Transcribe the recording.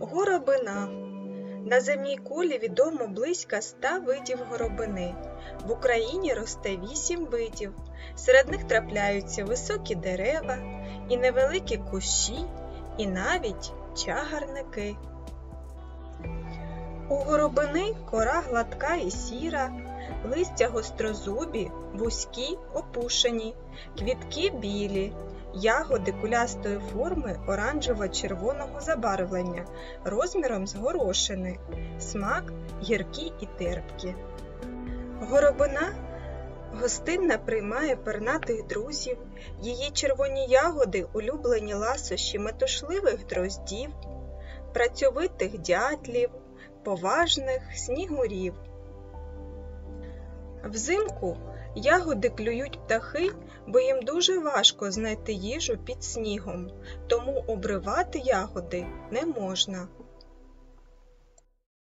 Горобина. На земній кулі відомо близько ста видів горобини. В Україні росте вісім видів. Серед них трапляються високі дерева, і невеликі кущі, і навіть чагарники. У горобини кора гладка і сіра, листя гострозубі, вузькі, опушені, квітки білі, ягоди кулястої форми оранжево-червоного забарвлення, розміром з горошини, смак гіркі і терпкі. Горобина гостинна приймає пернатих друзів, її червоні ягоди улюблені ласощі метушливих дроздів, працьовитих дятлів, поважних снігурів. Взимку ягоди клюють птахи, бо їм дуже важко знайти їжу під снігом, тому обривати ягоди не можна.